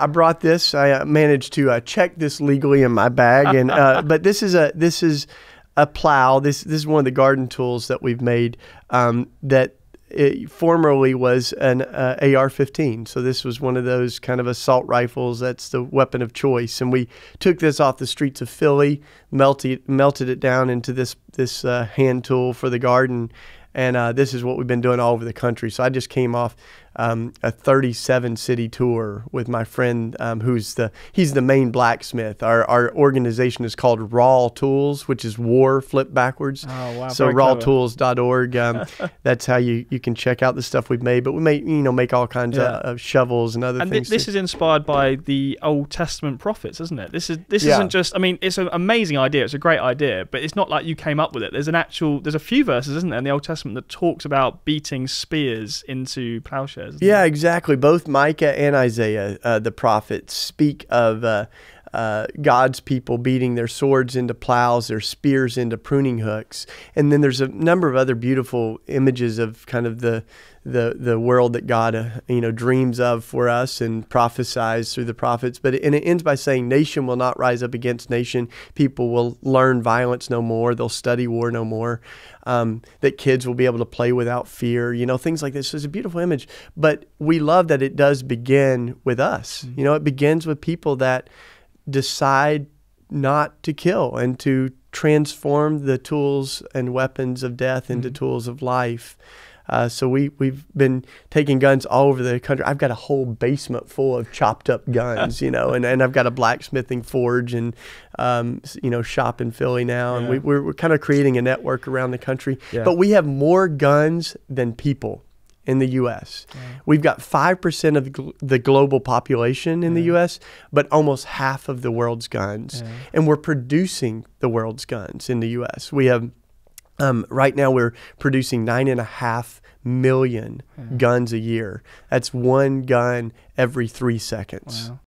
I brought this. I uh, managed to uh, check this legally in my bag, and uh, but this is a this is a plow. This this is one of the garden tools that we've made um, that it formerly was an uh, AR-15. So this was one of those kind of assault rifles. That's the weapon of choice. And we took this off the streets of Philly, melted melted it down into this this uh, hand tool for the garden, and uh, this is what we've been doing all over the country. So I just came off um, a 37 city tour with my friend um, who's the he's the main blacksmith. Our, our organization is called Raw Tools, which is war flip backwards. Oh wow! So rawtools.org. Um, that's how you, you can check out the stuff we've made. But we make you know make all kinds Yeah. of, of shovels and other And things. thi- this too. is inspired by the Old Testament prophets, isn't it? This is this Yeah. isn't just. I mean, it's an amazing idea. It's a great idea, but it's not like you came up with it. There's an actual. There's a few verses, isn't there, in the Old Testament that talks about beating spears into plowshares. Yeah, exactly. Both Micah and Isaiah, uh, the prophets, speak of uh, uh, God's people beating their swords into plows, their spears into pruning hooks, and then there's a number of other beautiful images of kind of the the the world that God uh, you know dreams of for us and prophesies through the prophets. But and it ends by saying, "Nation will not rise up against nation. People will learn violence no more. They'll study war no more. Um, that kids will be able to play without fear. You know, things like this. So it's a beautiful image. But we love that it does begin with us. You know, it begins with people that decide not to kill and to transform the tools and weapons of death into tools of life. Uh, so we we've been taking guns all over the country. I've got a whole basement full of chopped up guns, you know, and, and I've got a blacksmithing forge and um, you know shop in Philly now, and we, we're, we're kind of creating a network around the country. Yeah. But we have more guns than people in the U.S. We've got five percent of the gl- the global population in the U.S., but almost half of the world's guns, Yeah. and we're producing the world's guns in the U.S. We have um, right now we're producing nine and a half million guns a year. That's one gun every three seconds. Wow.